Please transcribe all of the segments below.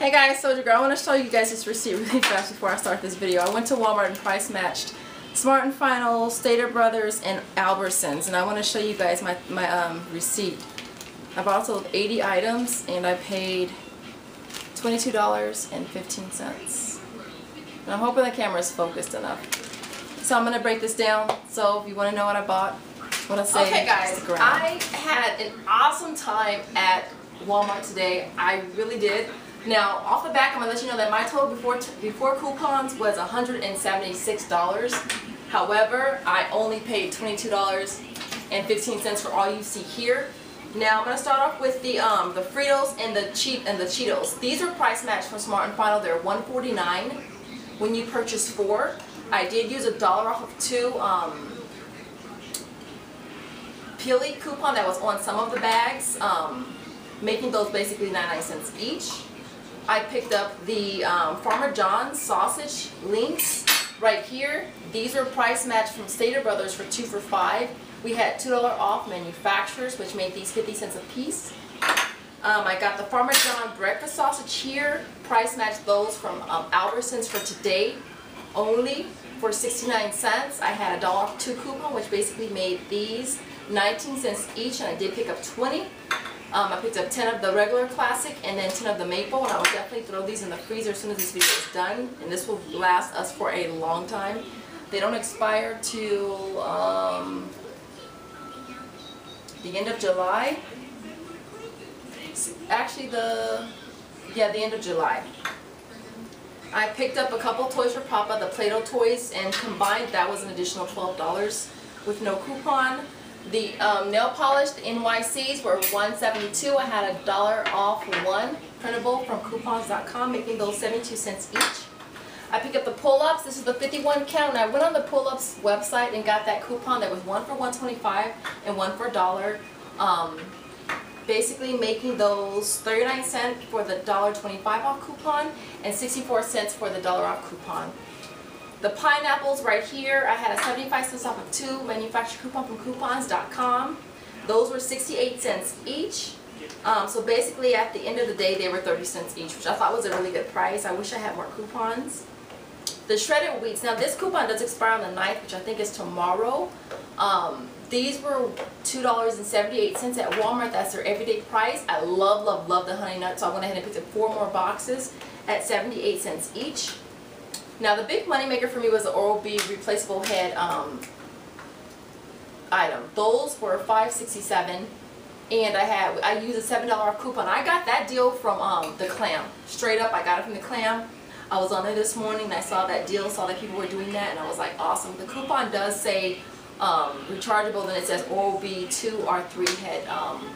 Hey guys, Soulja Gurl. I want to show you guys this receipt really fast before I start this video. I went to Walmart and price matched Smart and Final, Stater Brothers, and Albertsons. And I want to show you guys my, my um, receipt. I bought a total of 80 items and I paid $22.15. And I'm hoping the camera is focused enough. So I'm going to break this down. So if you want to know what I bought, what I say, Okay guys, I had an awesome time at Walmart today. I really did. Now, off the back, I'm going to let you know that my total before before coupons was $176. However, I only paid $22.15 for all you see here. Now, I'm going to start off with the um, the Fritos and the cheap and the Cheetos. These are price matched from Smart and Final. They're $149 when you purchase four. I did use a dollar off of two um, Peelie coupon that was on some of the bags, um, making those basically 99 cents each. I picked up the um, Farmer John's sausage links right here. These are price matched from Stater Brothers for two for five. We had $2 off manufacturers, which made these 50 cents a piece. Um, I got the Farmer John breakfast sausage here. Price matched those from um, Albertsons for today only for 69 cents. I had a dollar two coupon, which basically made these 19 cents each, and I did pick up 20. Um, I picked up 10 of the regular classic and then 10 of the maple and I will definitely throw these in the freezer as soon as this video is done and this will last us for a long time. They don't expire till um, the end of July. Actually the, yeah the end of July. I picked up a couple toys for Papa, the Play-Doh toys, and combined that was an additional $12 with no coupon. The um, nail polish, the NYCs were 172. I had a dollar off one printable from coupons.com, making those 72 cents each. I picked up the pull-ups. This is the 51 count. And I went on the pull-ups website and got that coupon that was one for 125 and one for a dollar. Um, basically making those 39 cents for the $1.25 off coupon and 64 cents for the dollar off coupon. The pineapples right here, I had a 75 cents off of two manufacturer coupon from coupons.com. Those were 68 cents each. Um, so basically at the end of the day they were 30 cents each, which I thought was a really good price. I wish I had more coupons. The shredded wheats, now this coupon does expire on the 9th, which I think is tomorrow. Um, these were $2.78 at Walmart. That's their everyday price. I love, love, love the honey nut, so I went ahead and picked up four more boxes at 78 cents each. Now the big money maker for me was the Oral-B replaceable head um, item. Those were 5.67, and I had I used a seven dollar coupon. I got that deal from um, the Clam. Straight up, I got it from the Clam. I was on there this morning and I saw that deal, saw that people were doing that, and I was like, awesome. The coupon does say um, rechargeable, then it says Oral-B two or three head um,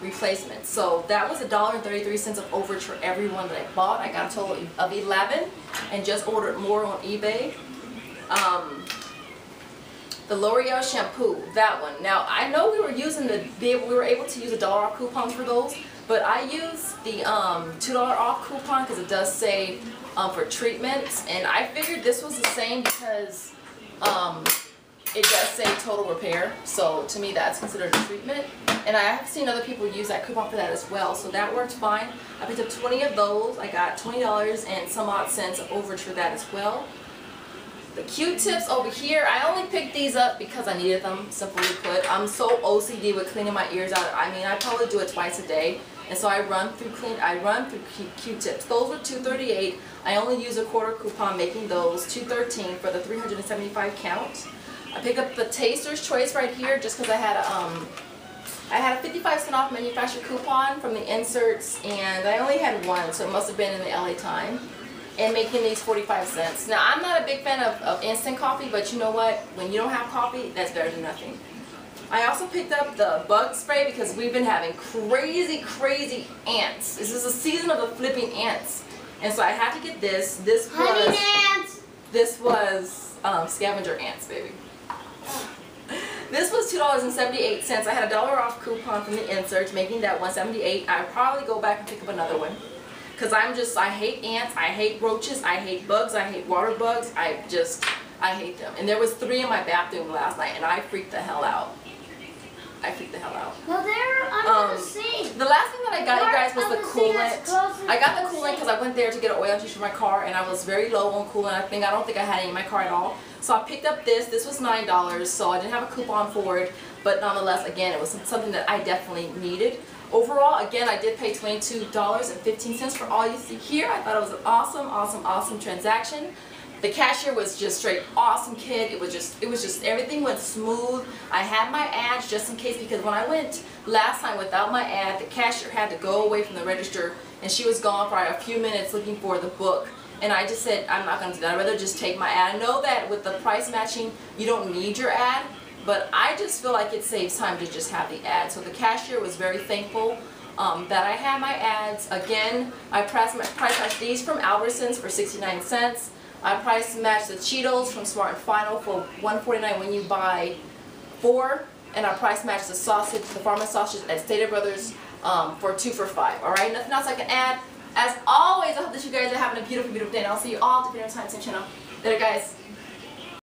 replacement. So that was a dollar and 33 cents of overage for every one that I bought. I got a total of 11 and just ordered more on eBay. Um, the L'Oreal shampoo, that one. Now I know we were using the, we were able to use a dollar off coupons for those, but I used the um, $2 off coupon because it does say um, for treatments, and I figured this was the same because um, it does say total repair, so to me that's considered a treatment. And I have seen other people use that coupon for that as well, so that worked fine. I picked up 20 of those. I got $20 and some odd cents over for that as well. The Q-tips over here, I only picked these up because I needed them, simply put. I'm so OCD with cleaning my ears out. I mean, I probably do it twice a day. And so I run through clean. I run through Q-tips. Those were 238. I only use a quarter coupon, making those 213 for the 375 count. I picked up the Taster's Choice right here just because I had a um, I had a 55 cent off manufacturer coupon from the inserts, and I only had one, so it must have been in the LA time and making these 45 cents. Now, I'm not a big fan of, of instant coffee, but you know what? When you don't have coffee, that's better than nothing. I also picked up the bug spray because we've been having crazy, crazy ants. This is the season of the flipping ants. And so I had to get this. This was, Honey ants! This was um, scavenger ants, baby. This was $2.78. I had a dollar off coupon from the inserts, making that 178 I'll probably go back and pick up another one. Because I'm just, I hate ants, I hate roaches, I hate bugs, I hate water bugs. I just, I hate them. And there was three in my bathroom last night, and I freaked the hell out. I freaked the hell out. Well, they're under Um, the sink. The last thing that I got, you guys, was the Part of the thing that's coolant. I got the coolant because I went there to get an oil change for my car, and I was very low on coolant. I think I don't think I had any in my car at all. So I picked up this. This was nine dollars, so I didn't have a coupon for it, but nonetheless, again, it was something that I definitely needed. Overall, again, I did pay twenty-two dollars and fifteen cents for all you see here. I thought it was an awesome, awesome, awesome transaction. The cashier was just straight awesome kid. It was just it was just everything went smooth. I had my ads just in case because when I went last time without my ad, the cashier had to go away from the register and she was gone for a few minutes looking for the book. And I just said, I'm not gonna do that. I'd rather just take my ad. I know that with the price matching, you don't need your ad, but I just feel like it saves time to just have the ad. So the cashier was very thankful um, that I had my ads. Again, I price, price matched these from Albertsons for 69 cents. I price match the Cheetos from Smart and Final for 149 when you buy four. And I price match the sausage, the farmer sausage at Stater Brothers um, for two for five. All right, nothing else I can add. As always, I hope that you guys are having a beautiful, beautiful day. And I'll see you all at the dinner time, same channel. Later, guys.